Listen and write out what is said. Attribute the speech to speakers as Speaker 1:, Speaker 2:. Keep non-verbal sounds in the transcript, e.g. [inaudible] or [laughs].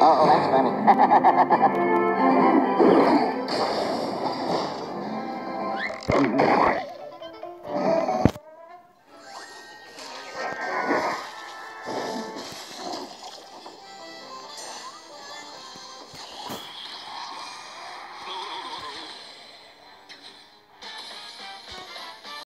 Speaker 1: Oh, that's funny. [laughs]